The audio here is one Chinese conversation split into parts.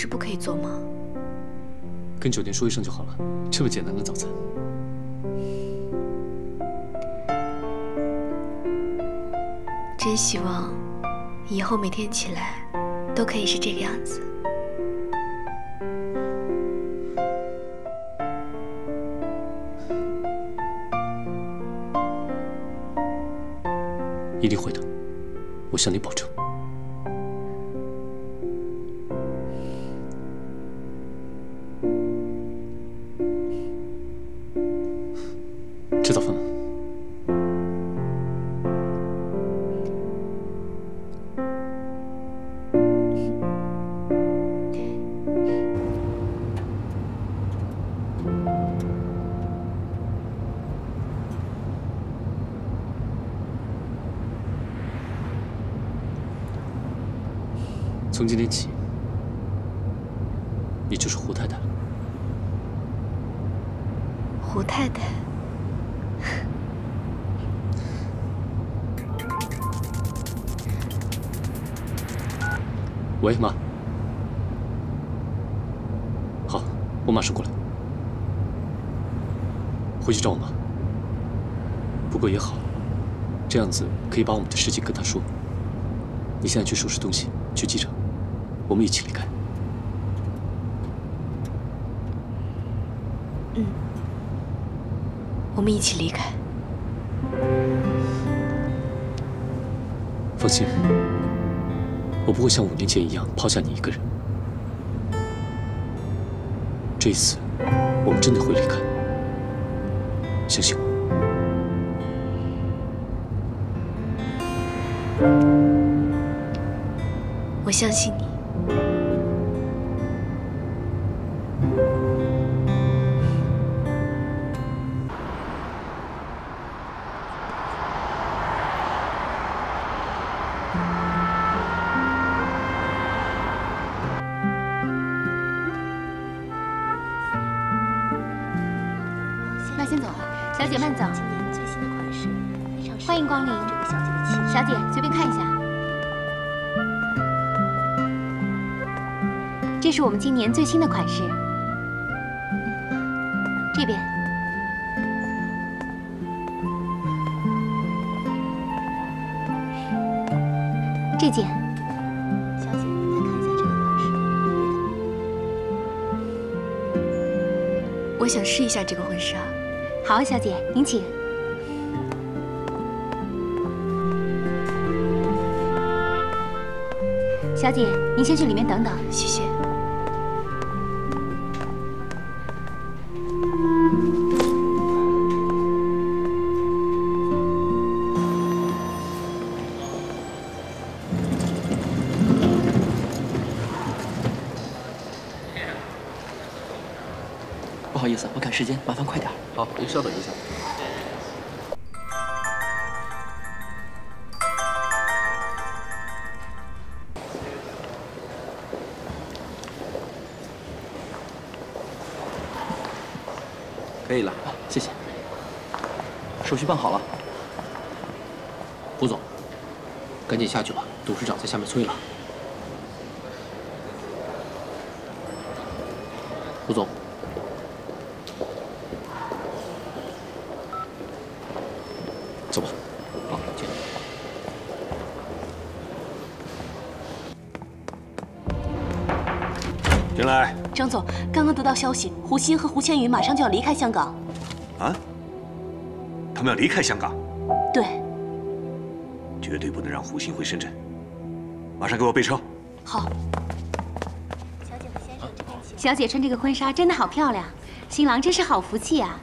是不可以做吗？跟酒店说一声就好了，这么简单的早餐。真希望以后每天起来都可以是这个样子。一定会的，我向你保证。回去找我妈。不过也好，这样子可以把我们的事情跟她说。你现在去收拾东西，去机场，我们一起离开。嗯，我们一起离开。放心，我不会像五年前一样抛下你一个人。这一次，我们真的会离开，相信我。我相信你。我们今年最新的款式。这边，这件，小姐，您再看一下这个款式，我想试一下这个婚纱。好，小姐，您请。小姐，您先去里面等等。谢谢。您稍等一下。可以了，谢谢。手续办好了，胡总，赶紧下去吧，董事长在下面催了。胡总，张总，刚刚得到消息，胡鑫和胡千羽马上就要离开香港。啊？他们要离开香港？对，绝对不能让胡鑫回深圳。马上给我备车。好。小姐和先生这。小姐穿这个婚纱真的好漂亮，新郎真是好福气啊！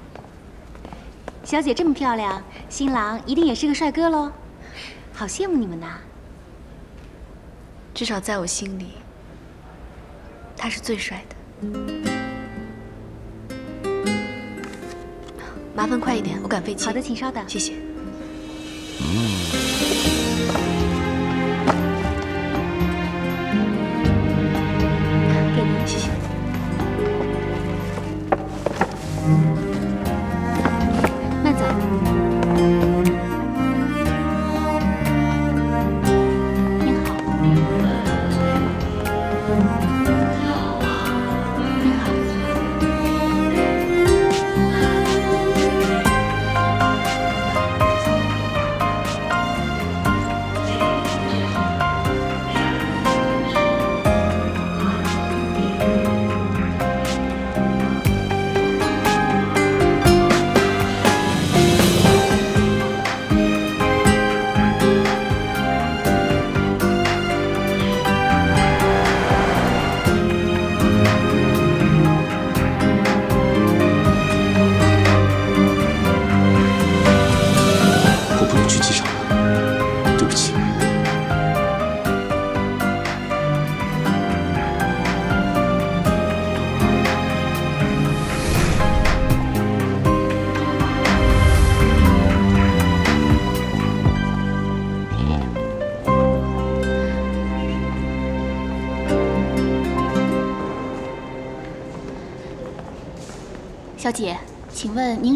小姐这么漂亮，新郎一定也是个帅哥喽，好羡慕你们呐！至少在我心里，他是最帅的。麻烦快一点，我赶飞机。好的，请稍等。谢谢。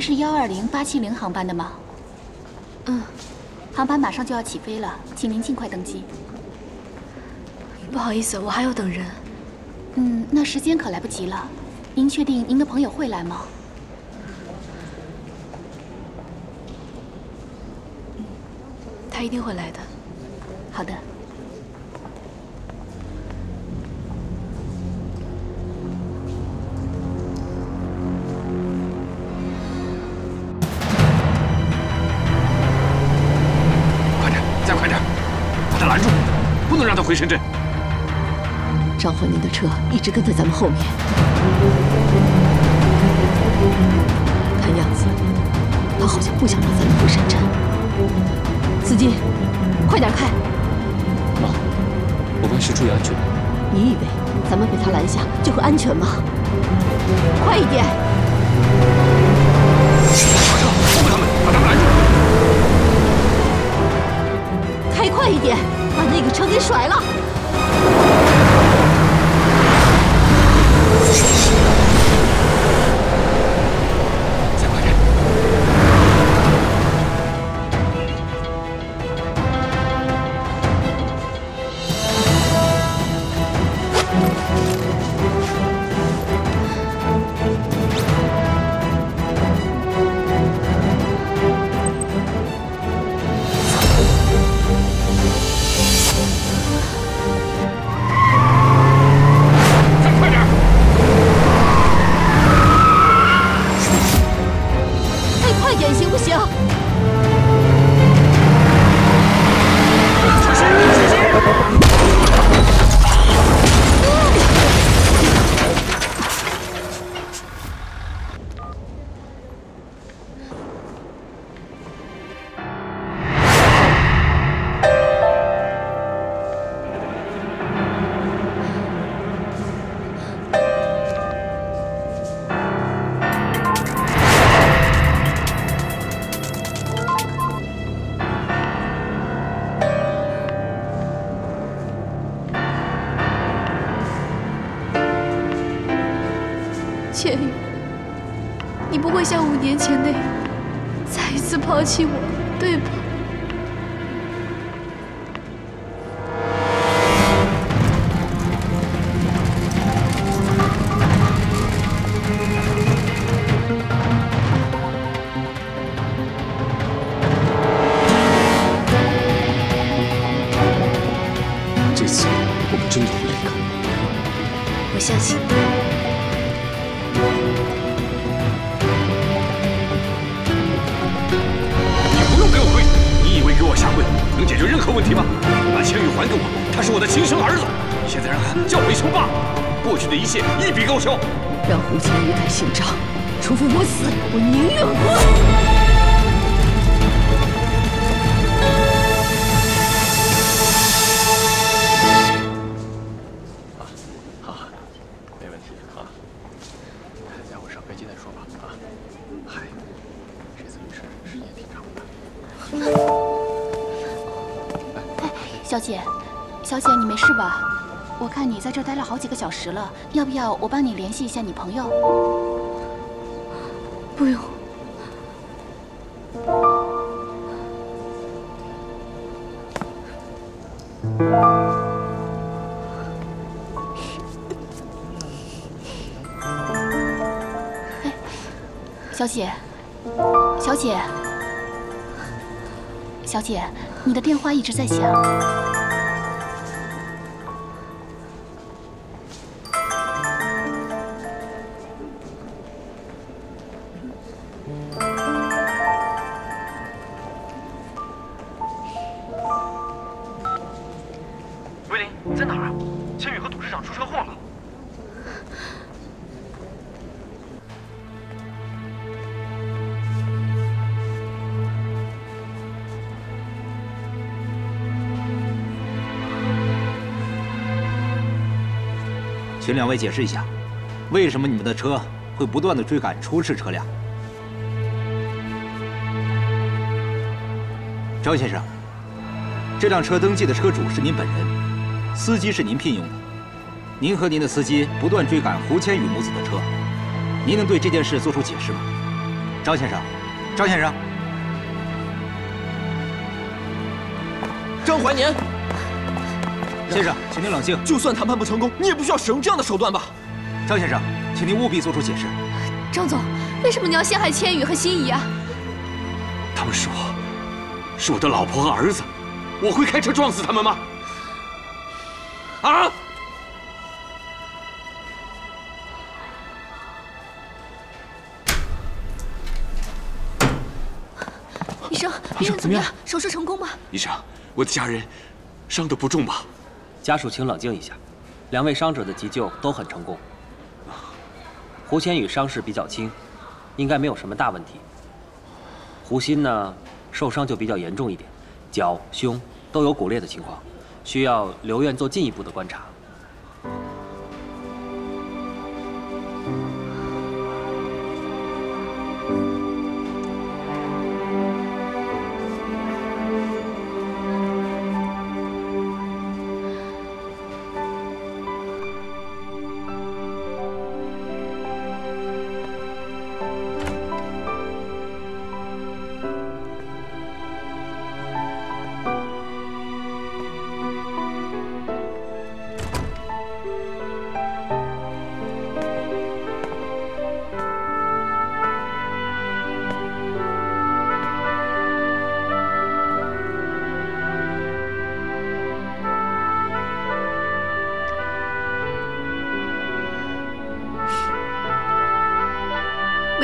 您是幺二零八七零航班的吗？嗯，航班马上就要起飞了，请您尽快登机。不好意思，我还要等人。嗯，那时间可来不及了。您确定您的朋友会来吗？他一定会来的。回深圳。张焕宁的车一直跟在咱们后面，看样子他好像不想让咱们回深圳。司机，快点开！妈，我万事注意安全。你以为咱们被他拦下就会安全吗？快一点！马上护他们，把他们拦住！开快一点，把那个车给甩了！时了，要不要我帮你联系一下你朋友？不用，小姐，小姐，小姐，你的电话一直在响。请两位解释一下，为什么你们的车会不断的追赶出事车辆？张先生，这辆车登记的车主是您本人，司机是您聘用的，您和您的司机不断追赶胡千羽母子的车，您能对这件事做出解释吗？张先生，张先生，张怀年，先生，请您冷静。就算谈判不成功，你也不需要使用这样的手段吧？张先生，请您务必做出解释。张总，为什么你要陷害千羽和心怡啊？他们是我，是我的老婆和儿子，我会开车撞死他们吗？啊！医生，病人怎么样？手术成功吗？医生，我的家人伤得不重吧？家属请冷静一下，两位伤者的急救都很成功。胡千羽伤势比较轻，应该没有什么大问题。胡鑫呢，受伤就比较严重一点，脚、胸都有骨裂的情况，需要留院做进一步的观察。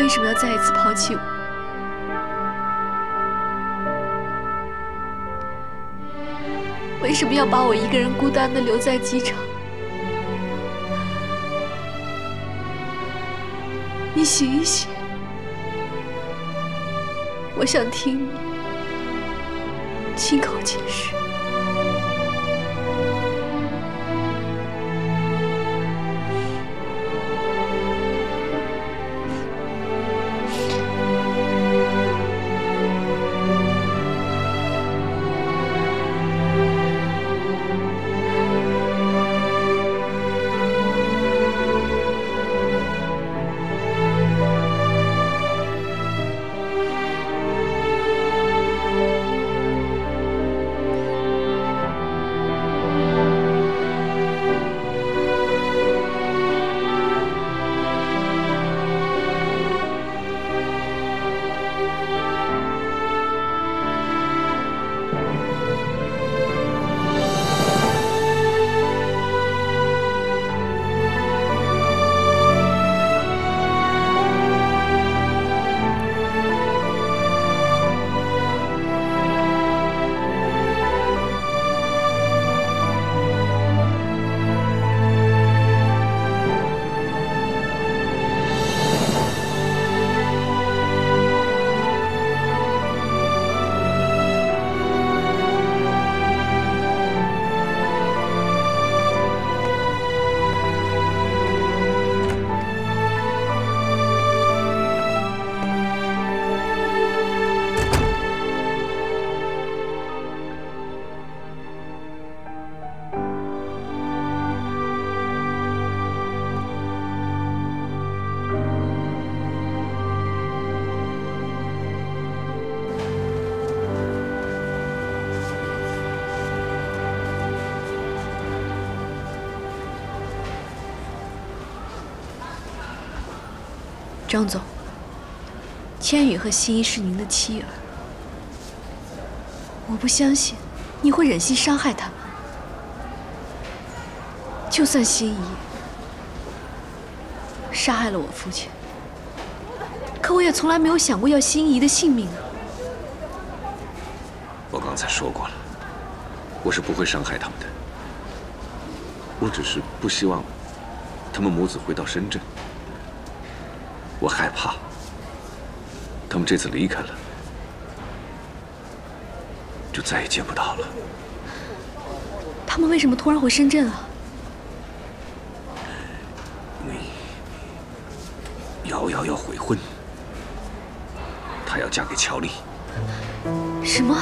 为什么要再一次抛弃我？为什么要把我一个人孤单的留在机场？你醒一醒，我想听你亲口解释。张总，千羽和心怡是您的妻儿，我不相信你会忍心伤害他们。就算心怡杀害了我父亲，可我也从来没有想过要心怡的性命啊！我刚才说过了，我是不会伤害他们的。我只是不希望他们母子回到深圳。我害怕，他们这次离开了，就再也见不到了。他们为什么突然回深圳啊？因为瑶瑶要悔婚，她要嫁给乔丽。什么？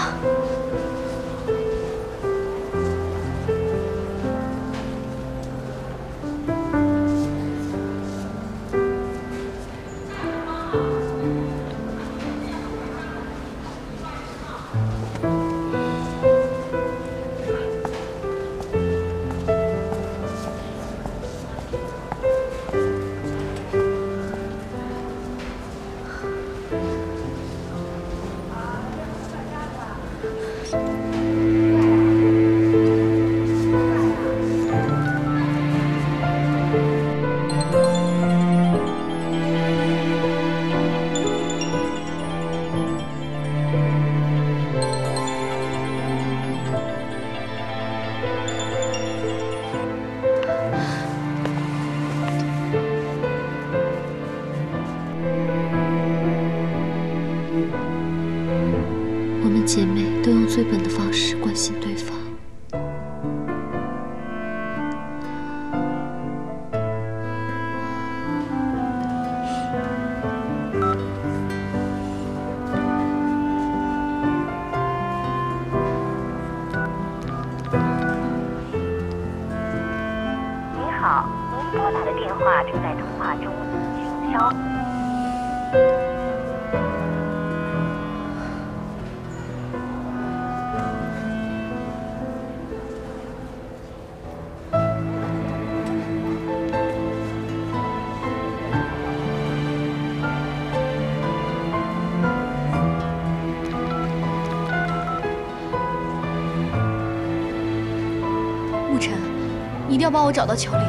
要帮我找到乔丽，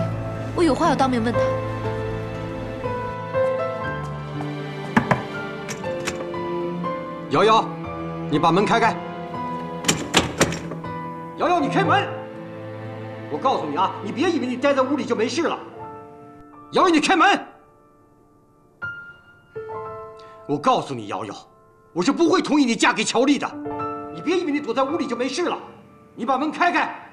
我有话要当面问她。瑶瑶，你把门开开。瑶瑶，你开门！我告诉你啊，你别以为你待在屋里就没事了。瑶瑶，你开门！我告诉你，瑶瑶，我是不会同意你嫁给乔丽的。你别以为你躲在屋里就没事了，你把门开。开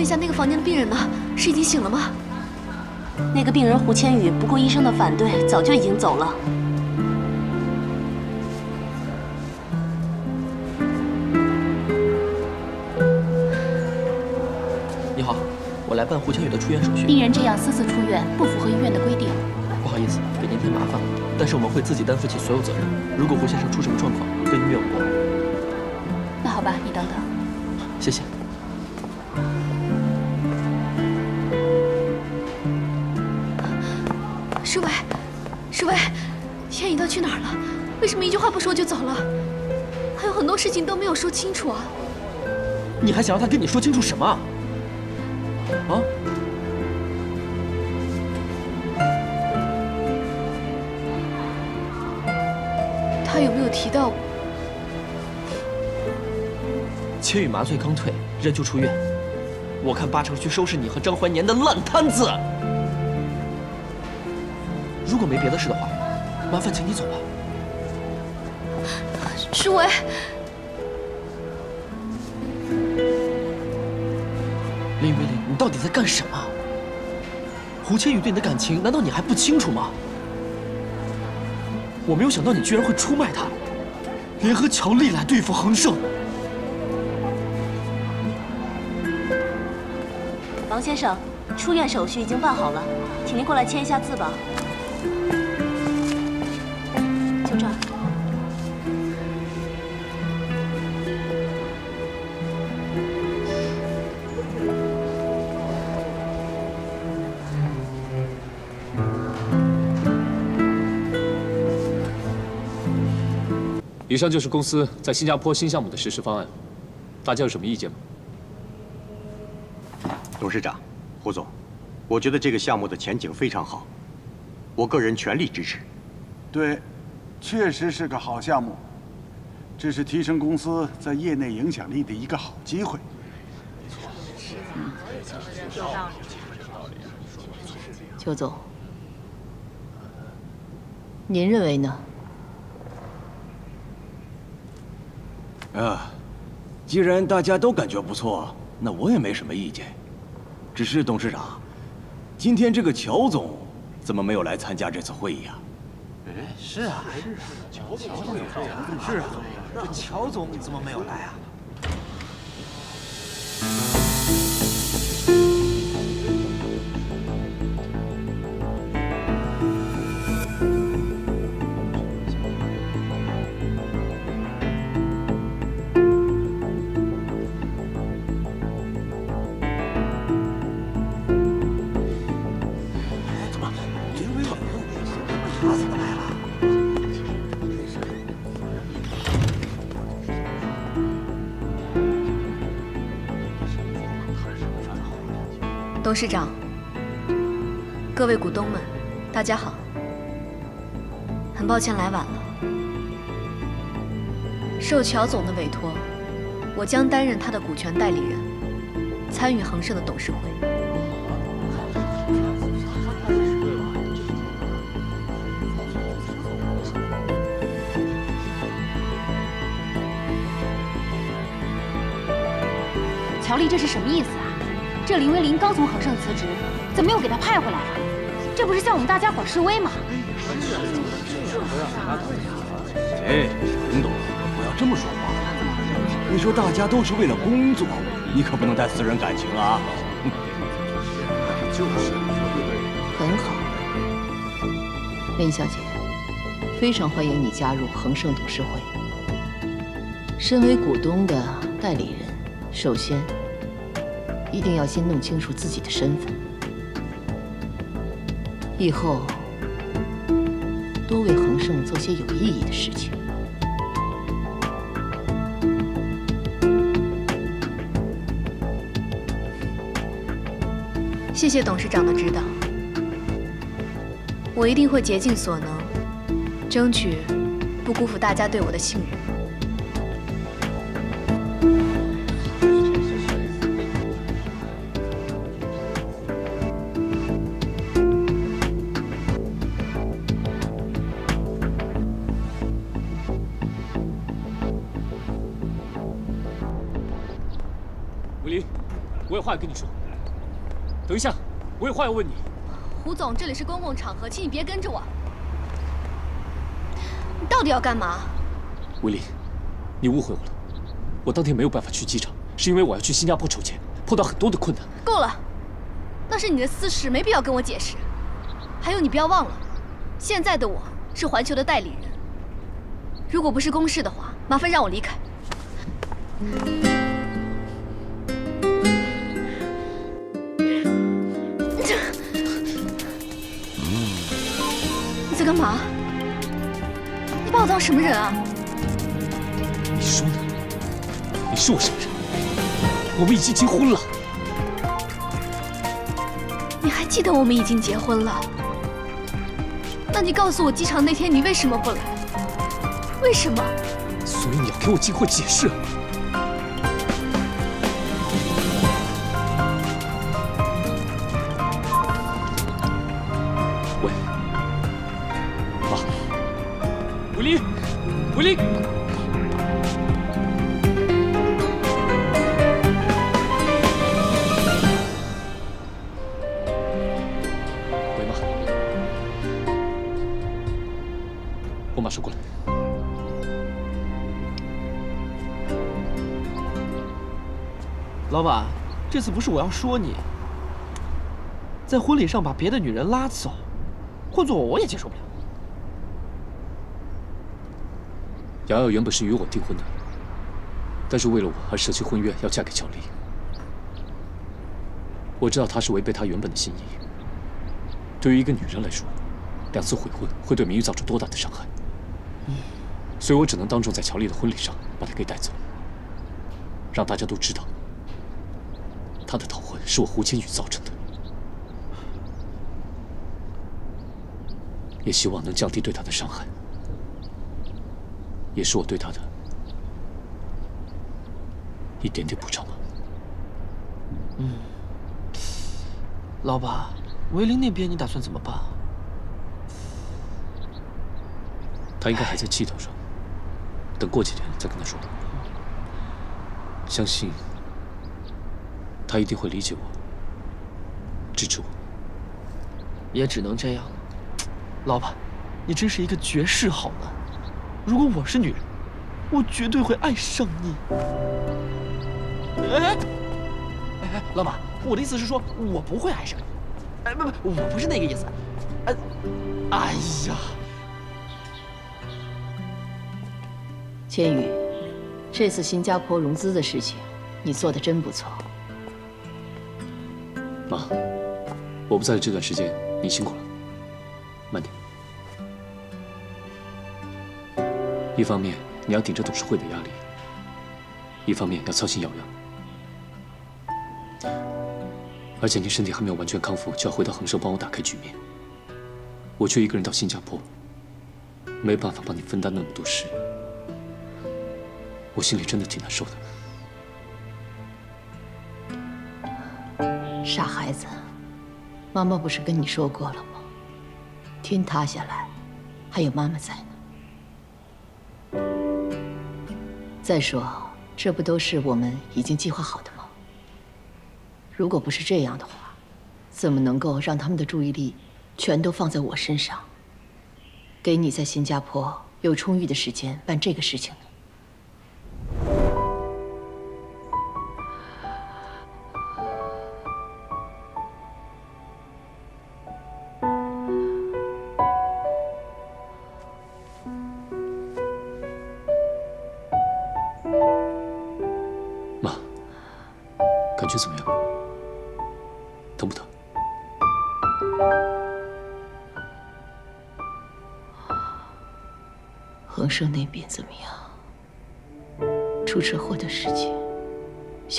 问一下那个房间的病人呢？是已经醒了吗？那个病人胡千羽不顾医生的反对，早就已经走了。你好，我来办胡千羽的出院手续。病人这样私自出院，不符合医院的规定。不好意思，给您添麻烦了，但是我们会自己担负起所有责任。如果胡先生出什么状况，跟医院无关。那好吧，你等等。为什么一句话不说就走了？还有很多事情都没有说清楚啊！你还想让他跟你说清楚什么？啊？他有没有提到我？千羽麻醉刚退，人就出院。我看八成去收拾你和张怀年的烂摊子。如果没别的事的话，麻烦请你走吧。舒伟，林威林，你到底在干什么？胡千羽对你的感情，难道你还不清楚吗？我没有想到你居然会出卖他，联合乔丽来对付恒盛。王先生，出院手续已经办好了，请您过来签一下字吧。以上就是公司在新加坡新项目的实施方案，大家有什么意见吗？董事长，胡总，我觉得这个项目的前景非常好，我个人全力支持。对，确实是个好项目，这是提升公司在业内影响力的一个好机会。邱总，您认为呢？啊，既然大家都感觉不错，那我也没什么意见。只是董事长，今天这个乔总怎么没有来参加这次会议啊？哎，是啊，乔总有是啊，这乔总怎么没有来啊？事长，各位股东们，大家好。很抱歉来晚了。受乔总的委托，我将担任他的股权代理人，参与恒盛的董事会。乔丽，这是什么意思啊？这林威林刚从恒盛辞职，怎么又给他派回来了？这不是向我们大家伙示威吗？哎，林董，不要这么说话。你说大家都是为了工作，你可不能带私人感情啊。就是，很好，林小姐，非常欢迎你加入恒盛董事会。身为股东的代理人，首先一定要先弄清楚自己的身份，以后多为恒盛做些有意义的事情。谢谢董事长的指导，我一定会竭尽所能，争取不辜负大家对我的信任。跟你说。等一下，我有话要问你。胡总，这里是公共场合，请你别跟着我。你到底要干嘛？威林，你误会我了。我当天没有办法去机场，是因为我要去新加坡筹钱，碰到很多的困难。够了，那是你的私事，没必要跟我解释。还有，你不要忘了，现在的我是环球的代理人。如果不是公事的话，麻烦让我离开。嘛？你把我当什么人啊？你说呢？你是我什么人？我们已经结婚了。你还记得我们已经结婚了？那你告诉我，机场那天你为什么不来？为什么？所以你要给我机会解释。这次不是我要说你，在婚礼上把别的女人拉走，换做我我也接受不了。瑶瑶原本是与我订婚的，但是为了我而舍弃婚约，要嫁给乔丽。我知道她是违背她原本的心意。对于一个女人来说，两次悔婚会对名誉造成多大的伤害？所以我只能当众在乔丽的婚礼上把她给带走，让大家都知道，她的逃婚是我胡千羽造成的，也希望能降低对他的伤害。也是我对他的一点点补偿吧。嗯，老板，维林那边你打算怎么办？他应该还在气头上，等过几天再跟他说吧。相信他一定会理解我，支持我。也只能这样了。老板，你真是一个绝世好男。如果我是女人，我绝对会爱上你。哎，哎，老板，我的意思是说，我不会爱上你。哎，不不，我不是那个意思。哎，哎呀，千羽，这次新加坡融资的事情，你做的真不错。妈，我不在的这段时间，你辛苦了。慢点。一方面你要顶着董事会的压力，一方面要操心瑶瑶，而且您身体还没有完全康复，就要回到恒生帮我打开局面。我却一个人到新加坡，没办法帮你分担那么多事，我心里真的挺难受的。傻孩子，妈妈不是跟你说过了吗？天塌下来，还有妈妈在呢。再说，这不都是我们已经计划好的吗？如果不是这样的话，怎么能够让他们的注意力全都放在我身上，给你在新加坡有充裕的时间办这个事情呢？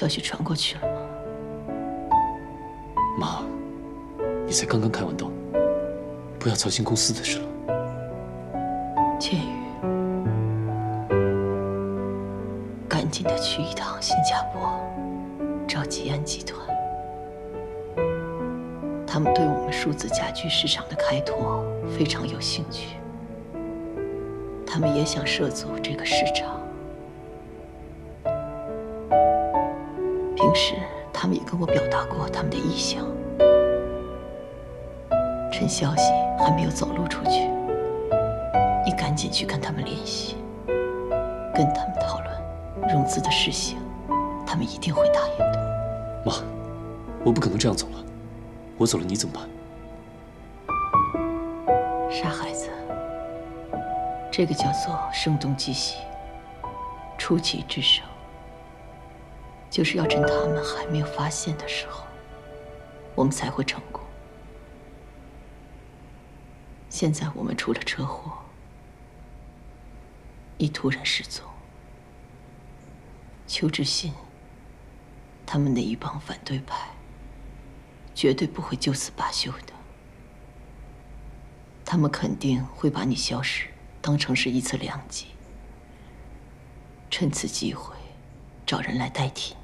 消息传过去了吗？妈，你才刚刚开完刀，不要操心公司的事了。建宇，赶紧的去一趟新加坡，找吉安集团。他们对我们数字家居市场的开拓非常有兴趣，他们也想涉足这个市场。平时他们也跟我表达过他们的意向。趁消息还没有走漏出去，你赶紧去跟他们联系，跟他们讨论融资的事情，他们一定会答应的。妈，我不可能这样走了，我走了你怎么办？傻孩子，这个叫做声东击西，出奇制胜，就是要趁他们还没有发现的时候，我们才会成功。现在我们出了车祸，你突然失踪，邱志新，他们那一帮反对派，绝对不会就此罢休的。他们肯定会把你消失当成是一次良机，趁此机会找人来代替。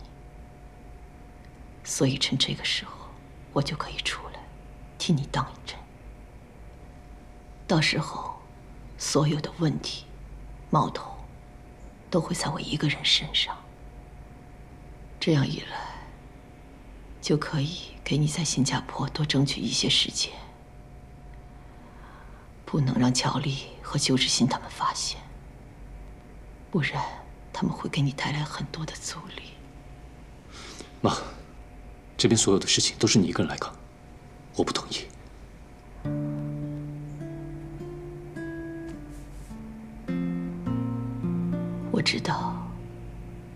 所以趁这个时候，我就可以出来替你当一阵。到时候，所有的问题、矛头，都会在我一个人身上。这样一来，就可以给你在新加坡多争取一些时间。不能让乔丽和邱志新他们发现，不然他们会给你带来很多的阻力。妈，这边所有的事情都是你一个人来扛，我不同意。我知道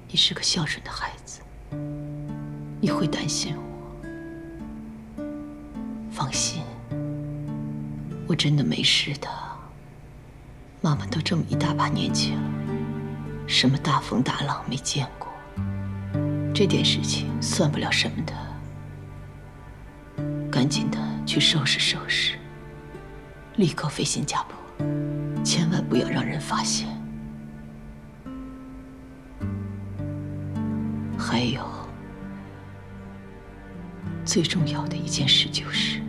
你是个孝顺的孩子，你会担心我。放心，我真的没事的。妈妈都这么一大把年纪了，什么大风大浪没见过，这点事情算不了什么的。赶紧的去收拾收拾，立刻飞新加坡，千万不要让人发现。还有，最重要的一件事就是，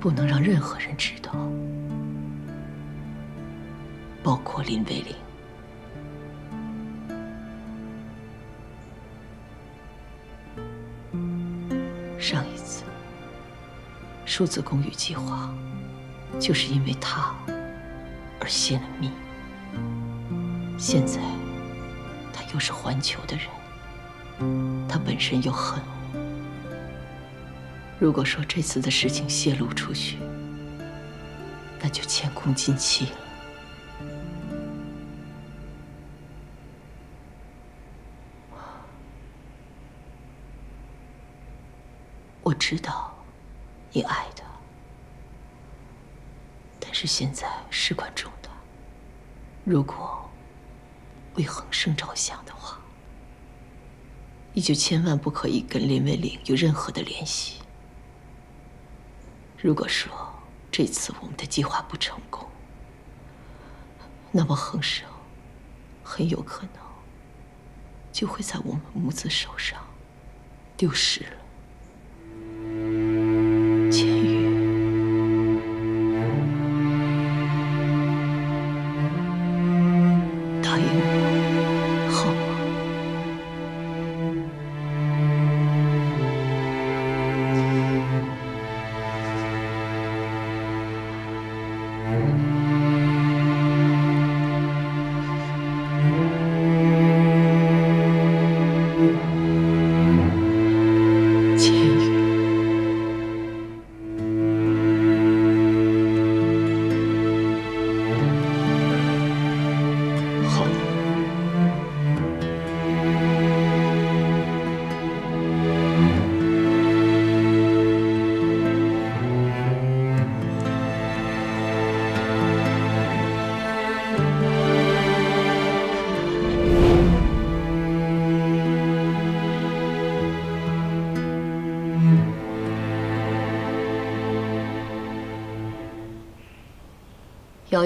不能让任何人知道，包括林卫玲。数字公寓计划，就是因为他而泄了密。现在他又是环球的人。他本身又恨我。如果说这次的事情泄露出去，那就前功尽弃了。我知道你爱他，但是现在事关重大，如果为恒生着想的话，你就千万不可以跟林卫岭有任何的联系。如果说这次我们的计划不成功，那么恒生很有可能就会在我们母子手上丢失了。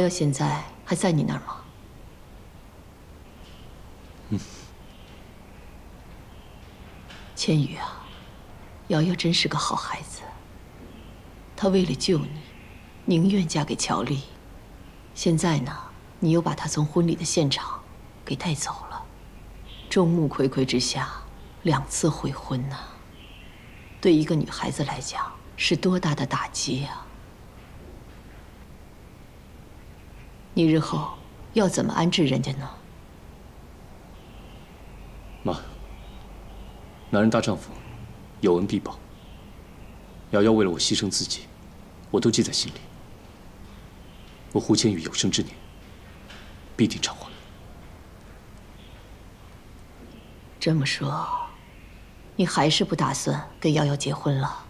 瑶瑶现在还在你那儿吗？嗯。千羽啊，瑶瑶真是个好孩子。她为了救你，宁愿嫁给乔丽。现在呢，你又把她从婚礼的现场给带走了，众目睽睽之下两次悔婚呐，对一个女孩子来讲是多大的打击呀！你日后要怎么安置人家呢？妈，男人大丈夫，有恩必报。瑶瑶为了我牺牲自己，我都记在心里。我胡千羽有生之年必定偿还。这么说，你还是不打算跟瑶瑶结婚了？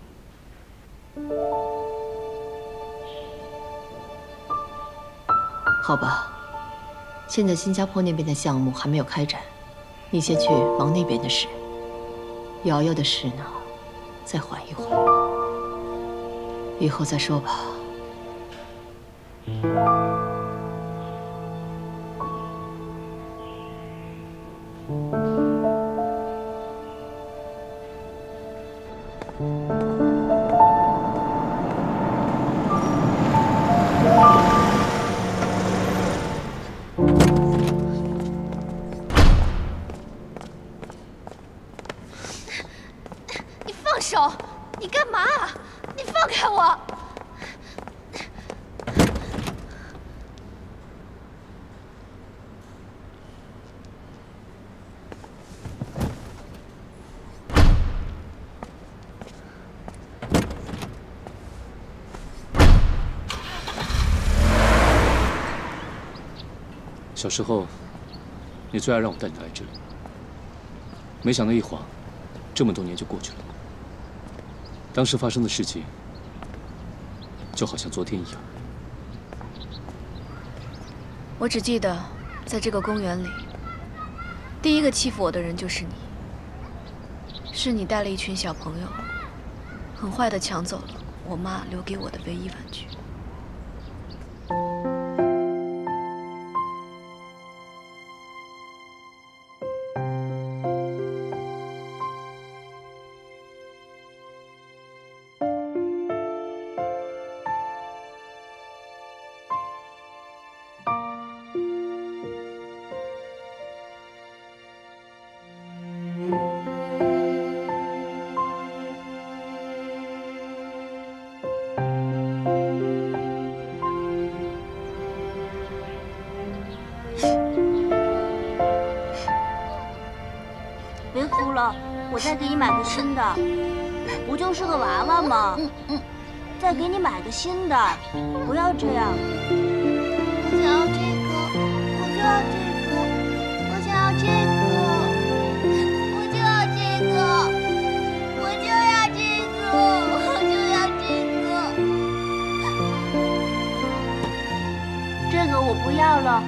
好吧，现在新加坡那边的项目还没有开展，你先去忙那边的事。瑶瑶的事呢，再缓一缓，以后再说吧。小时候，你最爱让我带你来这里，没想到一晃，这么多年就过去了。当时发生的事情，就好像昨天一样。我只记得，在这个公园里，第一个欺负我的人就是你。是你带了一群小朋友，很坏的抢走了我妈留给我的唯一玩具。我再给你买个新的，不就是个娃娃吗？再给你买个新的，不要这样。我想要这个，我就要这个，我想要这个，我就要这个，我就要这个，我就要这个。这个我不要了，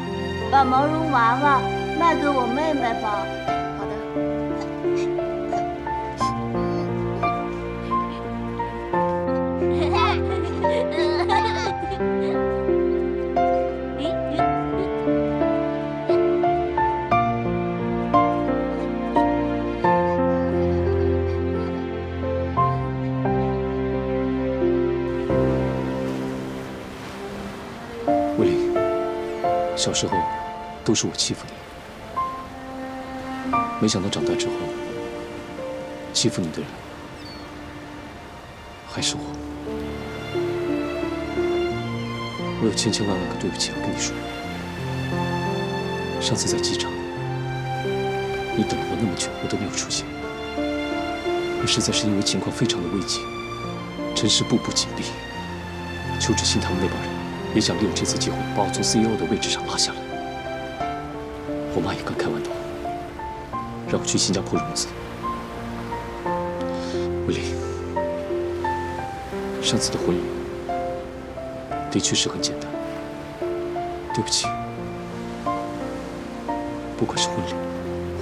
把毛绒娃娃卖给我妹妹吧。小时候都是我欺负你，没想到长大之后，欺负你的人还是我。我有千千万万个对不起要跟你说。上次在机场，你等了我那么久，我都没有出现。那实在是因为情况非常的危急，陈氏步步紧逼，邱志新他们那帮人也想利用这次机会把我从 CEO 的位置上拉下来。我妈也刚开完刀，让我去新加坡融资。魏林，上次的婚礼的确是很简单，对不起。不管是婚礼、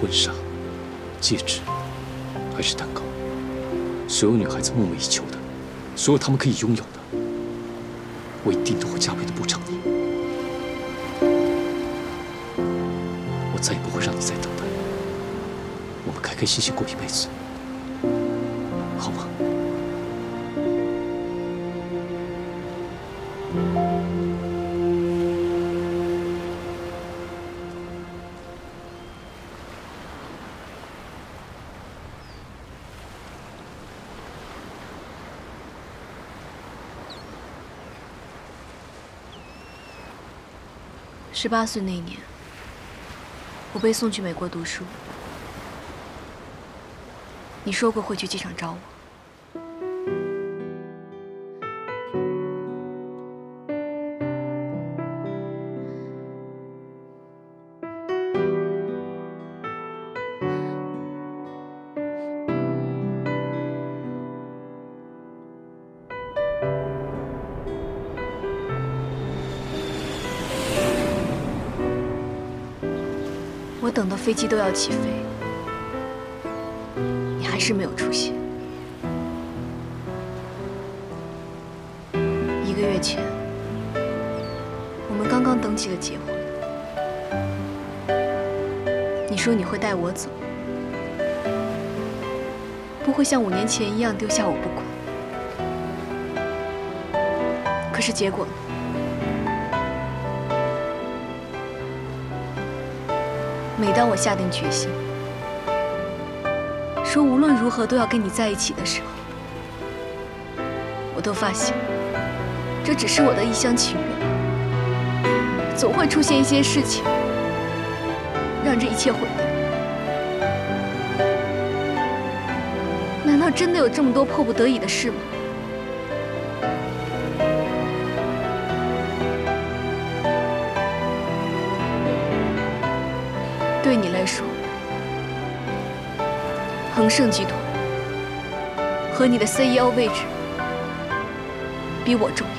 婚纱、戒指，还是蛋糕，所有女孩子梦寐以求的，所有她们可以拥有的，我一定都会加倍的补偿你。我再也不会让你再等待，我们开开心心过一辈子，十八岁那年，我被送去美国读书。你说过会去机场找我。等到飞机都要起飞，你还是没有出现。一个月前，我们刚刚登记了结婚。你说你会带我走，不会像五年前一样丢下我不管。可是结果呢？每当我下定决心，说无论如何都要跟你在一起的时候，我都发现这只是我的一厢情愿，总会出现一些事情，让这一切毁掉。难道真的有这么多迫不得已的事吗？恒盛集团和你的 CEO 位置比我重要。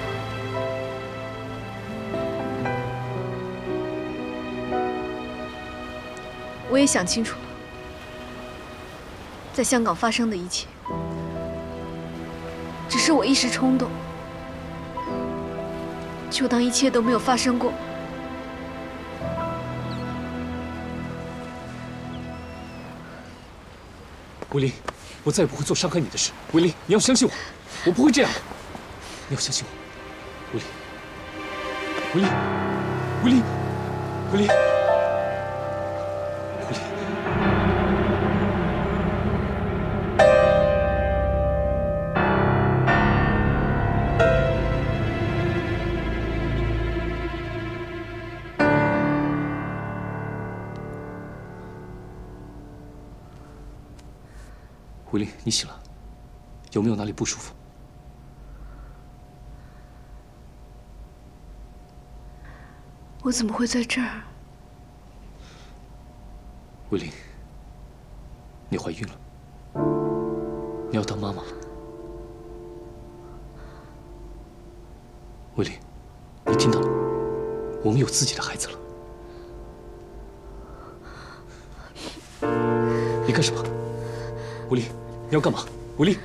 我也想清楚了，在香港发生的一切，只是我一时冲动，就当一切都没有发生过。维林，我再也不会做伤害你的事。维林，你要相信我，我不会这样的。你要相信我，维林，维林，维林，维林，你醒了，有没有哪里不舒服？我怎么会在这儿？魏玲，你怀孕了，你要当妈妈。魏玲，你听到了，我们有自己的孩子了。你干什么，吴林？你要干嘛？武力，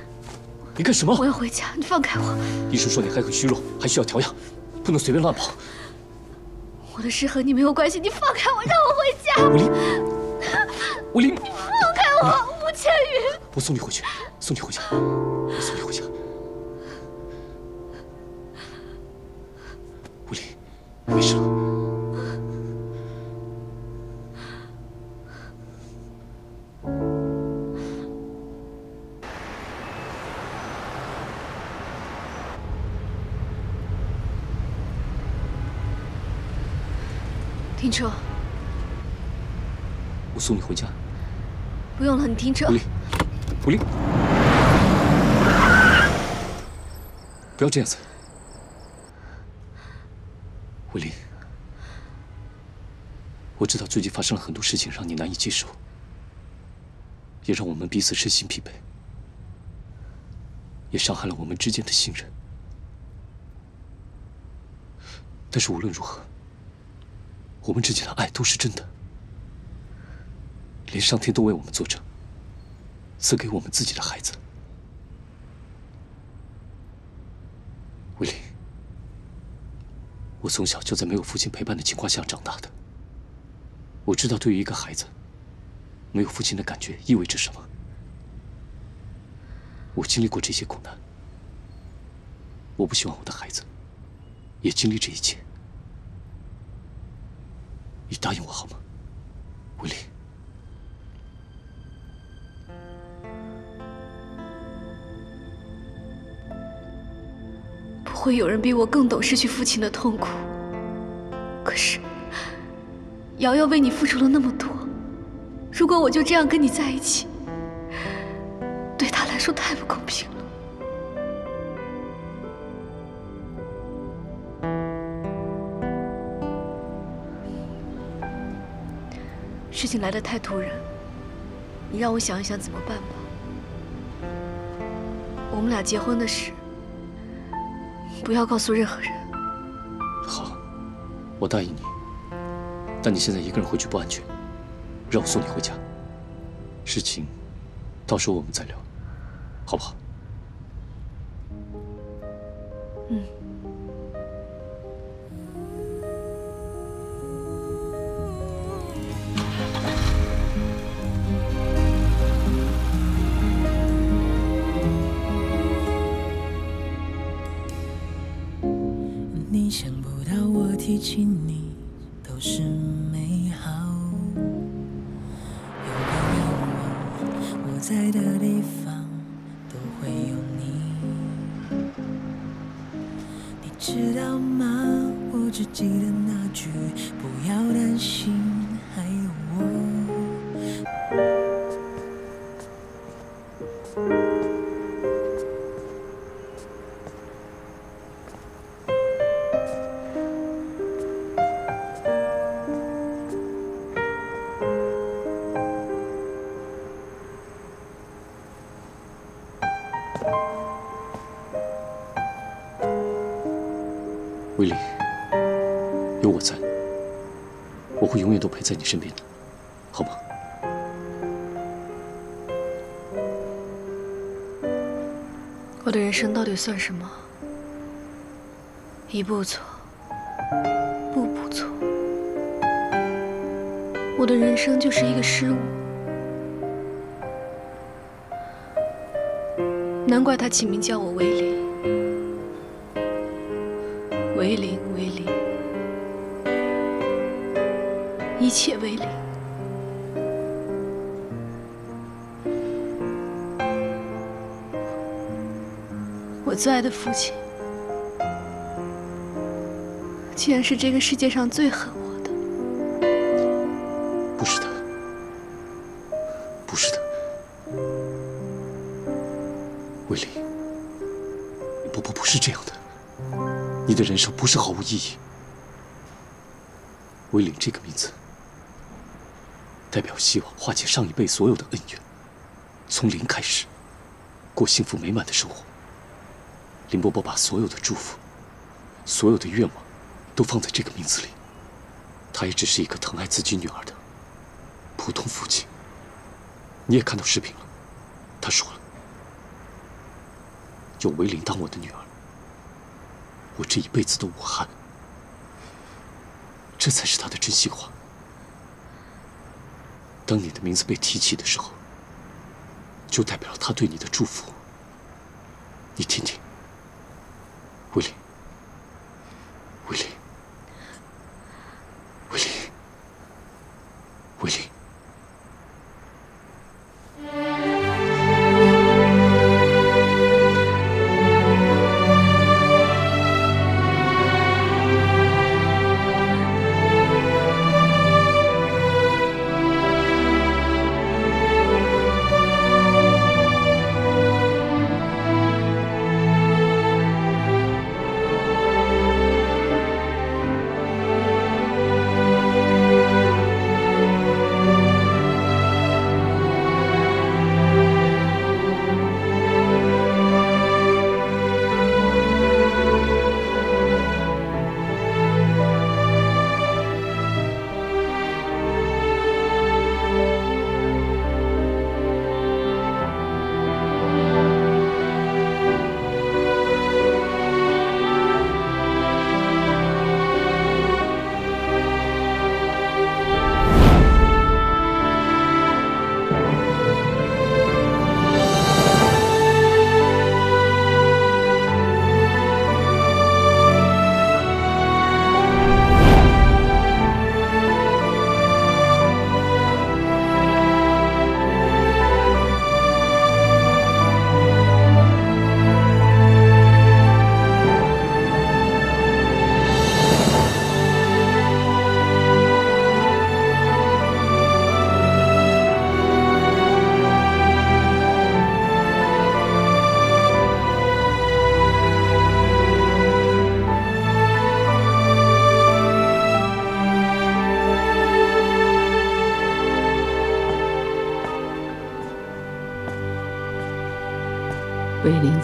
你干什么？我要回家，你放开我。医生说你还很虚弱，还需要调养，不能随便乱跑。我的事和你没有关系，你放开我，让我回家。吴丽，吴丽，放开我，吴千羽。我送你回去，送你回家，我送你送你回家。不用了，你停车。狐狸，狐狸，不要这样子。吴丽，我知道最近发生了很多事情，让你难以接受，也让我们彼此身心疲惫，也伤害了我们之间的信任。但是无论如何，我们之间的爱都是真的，连上天都为我们作证，赐给我们自己的孩子。威利，我从小就在没有父亲陪伴的情况下长大的，我知道对于一个孩子，没有父亲的感觉意味着什么。我经历过这些苦难，我不希望我的孩子也经历这一切。你答应我好吗，威利？会有人比我更懂失去父亲的痛苦。可是，瑶瑶为你付出了那么多，如果我就这样跟你在一起，对她来说太不公平了。事情来得太突然，你让我想一想怎么办吧。我们俩结婚的事，不要告诉任何人。好，我答应你。但你现在一个人回去不安全，让我送你回家。事情，到时候我们再聊，好不好？在你身边的，好吗？我的人生到底算什么？一步错，步步错。我的人生就是一个失误，难怪他起名叫我为林。最爱的父亲，竟然是这个世界上最恨我的。不是的，不是的，威利，不不不是这样的。你的人生不是毫无意义。威领这个名字，代表希望化解上一辈所有的恩怨，从零开始，过幸福美满的生活。林伯伯把所有的祝福，所有的愿望，都放在这个名字里。他也只是一个疼爱自己女儿的普通父亲。你也看到视频了，他说了，有维林当我的女儿，我这一辈子都无憾。这才是他的真心话。当你的名字被提起的时候，就代表了他对你的祝福。你听听，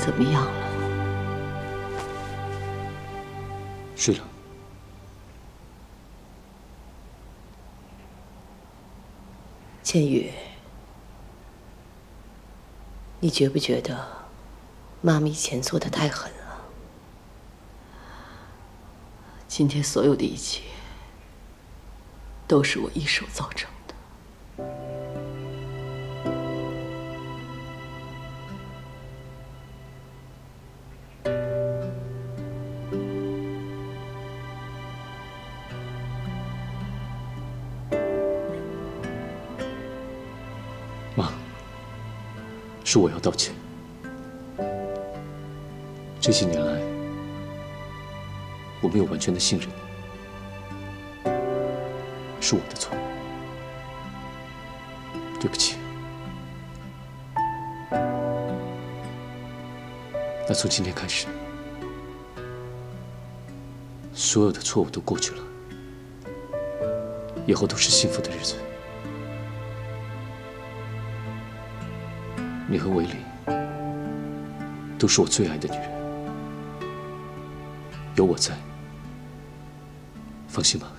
怎么样了？睡了。千羽，你觉不觉得妈妈以前做的太狠了？今天所有的一切都是我一手造成是我要道歉。这些年来，我没有完全的信任你，是我的错，对不起。那从今天开始，所有的错误都过去了，以后都是幸福的日子。你和维林都是我最爱的女人，有我在，放心吧。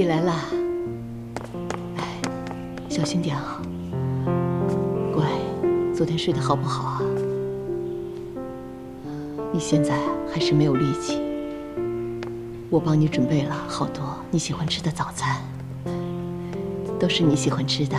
起来了，哎，小心点啊。乖，昨天睡得好不好啊？你现在还是没有力气。我帮你准备了好多你喜欢吃的早餐，都是你喜欢吃的。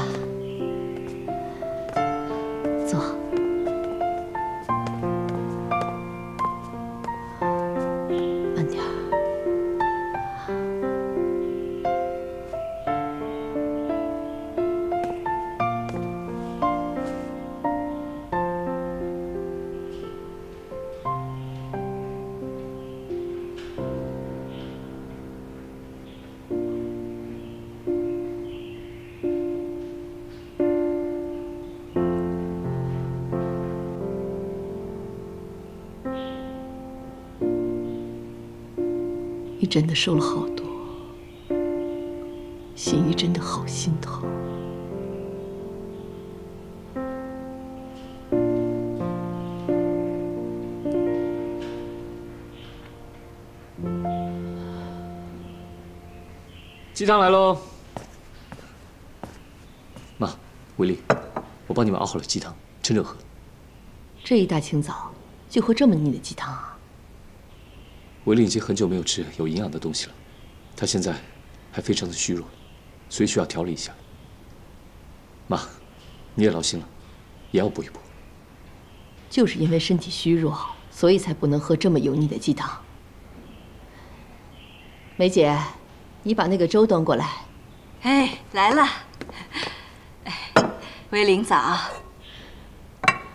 真的瘦了好多，心怡真的好心疼。鸡汤来喽！妈，伟丽，我帮你们熬好了鸡汤，趁热喝。这一大清早就喝这么腻的鸡汤啊？伟丽已经很久没有吃有营养的东西了，她现在还非常的虚弱，所以需要调理一下。妈，你也劳心了，也要补一补。就是因为身体虚弱，所以才不能喝这么油腻的鸡汤。梅姐，你把那个粥端过来。哎，来了。哎，威灵早。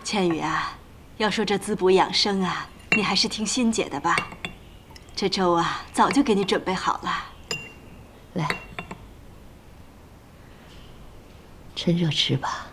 倩雨啊，要说这滋补养生啊，你还是听欣姐的吧。这粥啊，早就给你准备好了。来，趁热吃吧。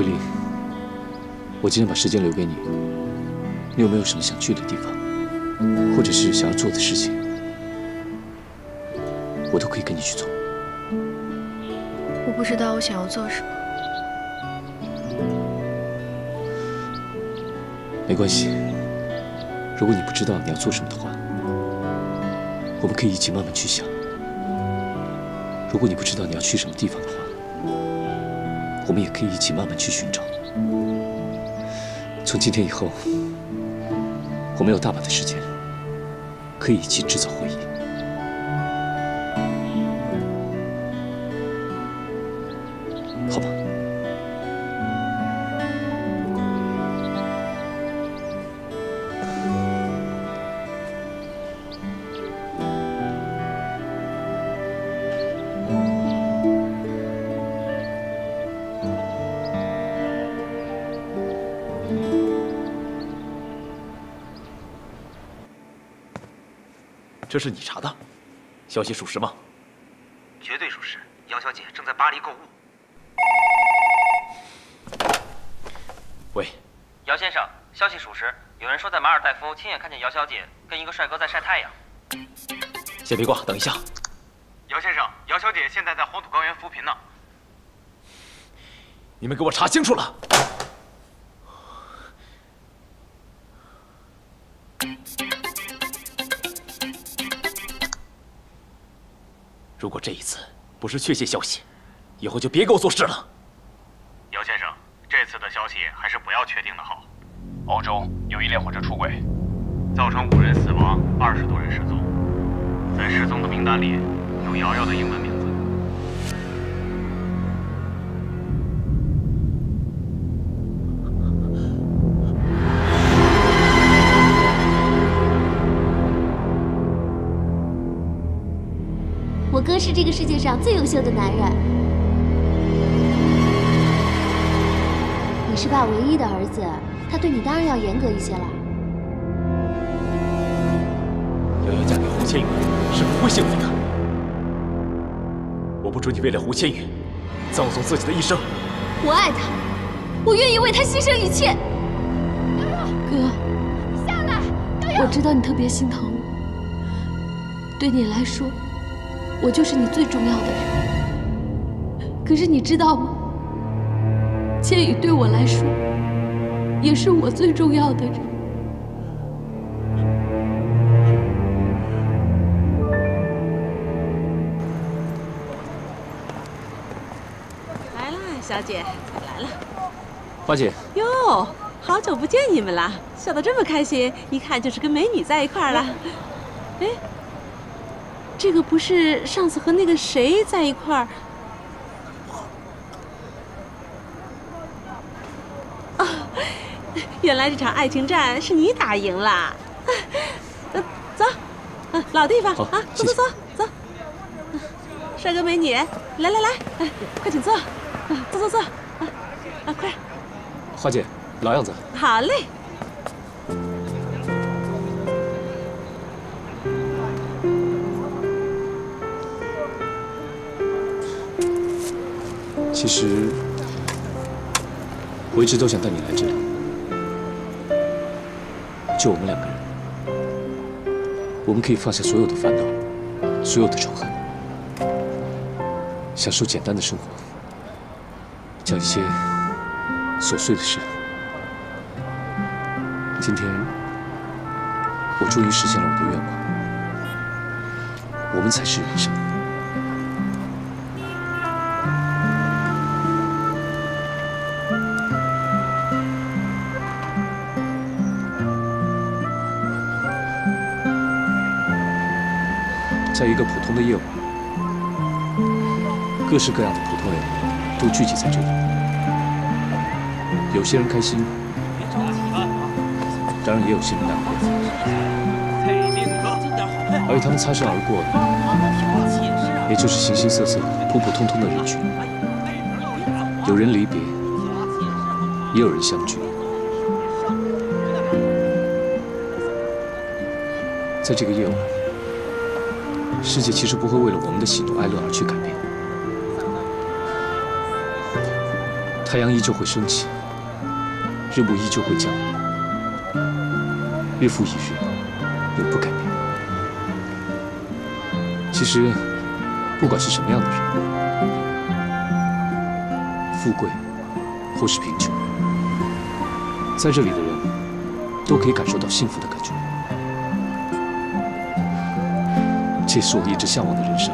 慧玲，我今天把时间留给你，你有没有什么想去的地方，或者是想要做的事情，我都可以跟你去做。我不知道我想要做什么。没关系，如果你不知道你要做什么的话，我们可以一起慢慢去想。如果你不知道你要去什么地方的话，我们也可以一起慢慢去寻找。从今天以后，我们有大把的时间，可以一起制造回忆。这是你查的，消息属实吗？绝对属实。姚小姐正在巴黎购物。喂，姚先生，消息属实，有人说在马尔代夫亲眼看见姚小姐跟一个帅哥在晒太阳。先别挂，等一下。姚先生，姚小姐现在在黄土高原扶贫呢。你们给我查清楚了。是确切消息，以后就别给我做事了。我哥是这个世界上最优秀的男人。你是爸唯一的儿子，他对你当然要严格一些了。瑶瑶嫁给胡千羽是不会幸福的。我不准你为了胡千羽葬送自己的一生。我爱他，我愿意为他牺牲一切。哥，下来！我知道你特别心疼我，对你来说，我就是你最重要的人。可是你知道吗？千羽对我来说，也是我最重要的人。来啦，小姐，来了。花姐，哟，好久不见你们了，笑得这么开心，一看就是跟美女在一块儿了。哎，这个不是上次和那个谁在一块儿？哦，原来这场爱情战是你打赢了。呃，走，嗯，老地方啊，坐坐坐，走。帅哥美女，来来来，哎，快请坐，啊坐坐坐，啊啊，快。花姐，老样子。好嘞。其实，我一直都想带你来这里，就我们两个人，我们可以放下所有的烦恼，所有的仇恨，享受简单的生活，讲一些琐碎的事。今天，我终于实现了我的愿望，我们才是人生。在一个普通的夜晚，各式各样的普通人都聚集在这里。有些人开心，当然也有些人难过。而与他们擦身而过的，也就是形形色色、普普通通的人群。有人离别，也有人相聚。在这个夜晚。世界其实不会为了我们的喜怒哀乐而去改变，太阳依旧会升起，日暮依旧会降临，日复一日，永不改变。其实，不管是什么样的人，富贵或是贫穷，在这里的人都可以感受到幸福的感这是我一直向往的人生。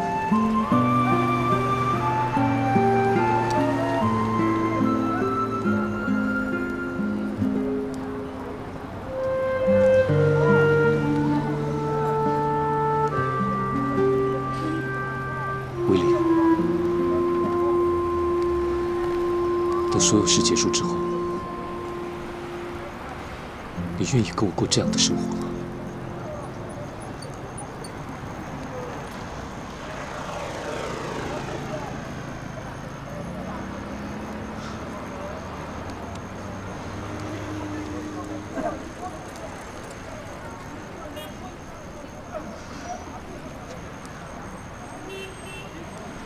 威廉，等所有事结束之后，你愿意跟我过这样的生活吗？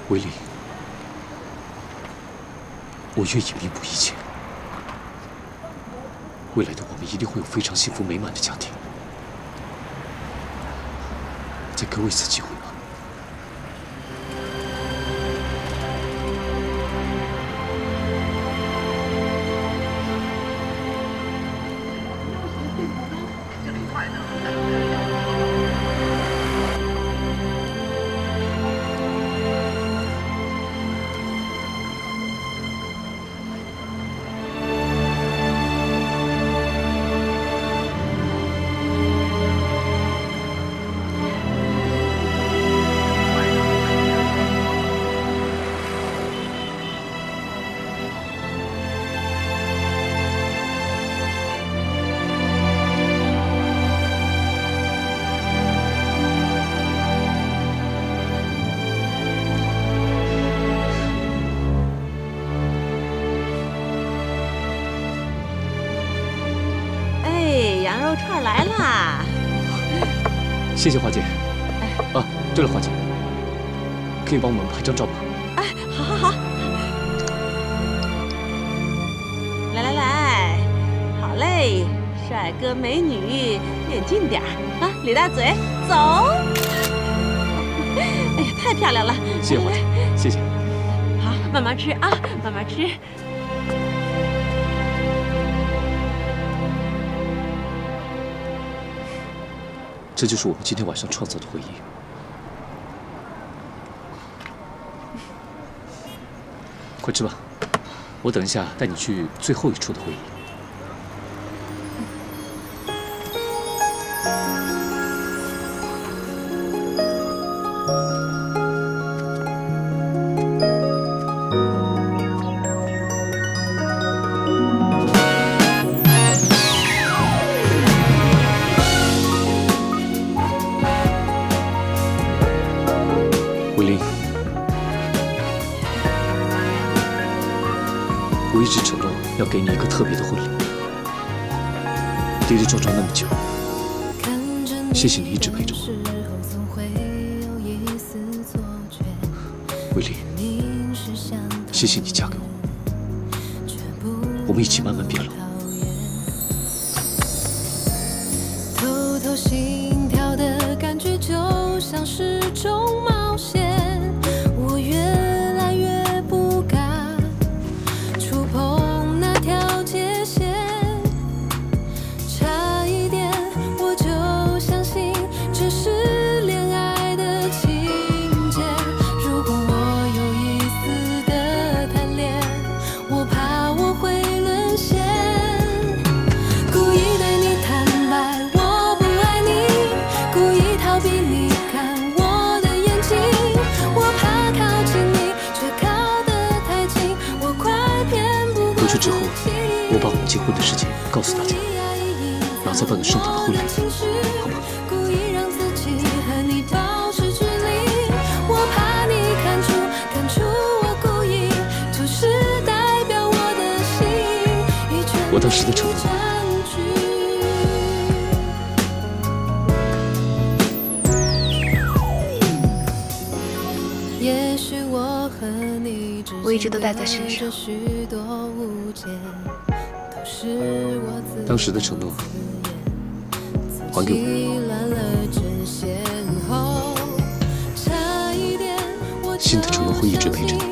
威力，我愿意弥补一切。未来的我们一定会有非常幸福美满的家庭。再给我一次机会谢谢花姐。啊，对了，花姐，可以帮我们拍张照吗？哎，好好好，来来来，好嘞，帅哥美女，远近点儿啊，李大嘴，走。哎呀，太漂亮了！谢谢花姐，谢谢。好，慢慢吃啊，慢慢吃。这就是我们今天晚上创造的回忆。快吃吧，我等一下带你去最后一处的会议。我一直承诺要给你一个特别的婚礼，跌跌撞撞那么久，谢谢你一直陪着我。威林，谢谢你嫁给我，我们一起慢慢变老。结婚的事情告诉大家，然后再办个盛大的婚礼，好吗？我怕你看出看出我故意，就是代表我的心已全我当时的承诺占据。也许我和你之我一直都带在身上当时的承诺还给我。新的承诺会一直陪着你